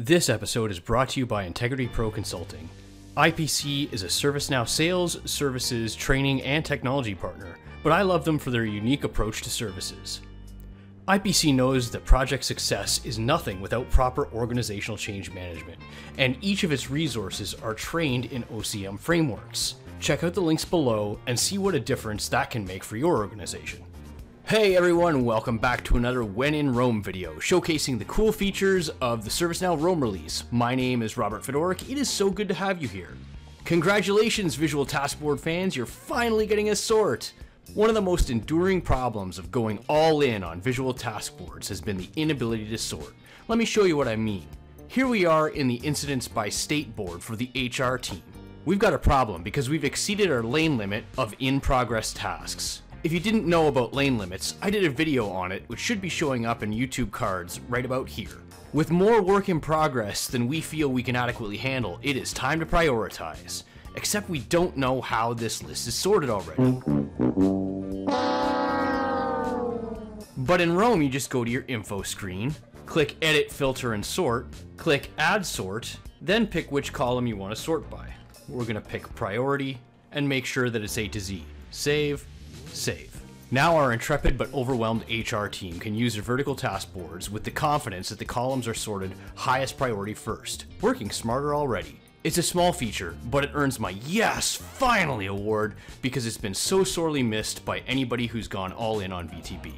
This episode is brought to you by Integrity Pro Consulting. IPC is a ServiceNow sales, services, training, and technology partner, but I love them for their unique approach to services. IPC knows that project success is nothing without proper organizational change management, and each of its resources are trained in OCM frameworks. Check out the links below and see what a difference that can make for your organization. Hey everyone, welcome back to another When in Rome video, showcasing the cool features of the ServiceNow Rome release. My name is Robert Fedoruk, it is so good to have you here. Congratulations Visual Taskboard fans, you're finally getting a sort! One of the most enduring problems of going all in on visual taskboards has been the inability to sort. Let me show you what I mean. Here we are in the incidents by state board for the HR team. We've got a problem because we've exceeded our lane limit of in progress tasks. If you didn't know about lane limits, I did a video on it which should be showing up in YouTube cards right about here. With more work in progress than we feel we can adequately handle, it is time to prioritize. Except we don't know how this list is sorted already. But in Rome, you just go to your info screen, click Edit, Filter, and Sort, click Add Sort, then pick which column you want to sort by. We're going to pick Priority, and make sure that it's A to Z. Save, Save. Now our intrepid but overwhelmed HR team can use their vertical task boards with the confidence that the columns are sorted highest priority first, working smarter already. It's a small feature, but it earns my Yes, Finally award because it's been so sorely missed by anybody who's gone all in on VTB.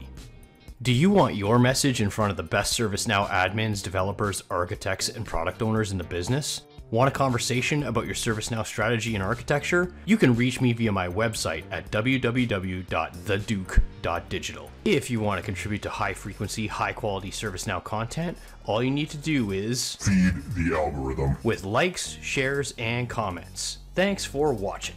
Do you want your message in front of the best ServiceNow admins, developers, architects, and product owners in the business? Want a conversation about your ServiceNow strategy and architecture? You can reach me via my website at www.theduke.digital. If you want to contribute to high frequency, high quality ServiceNow content, all you need to do is feed the algorithm with likes, shares, and comments. Thanks for watching.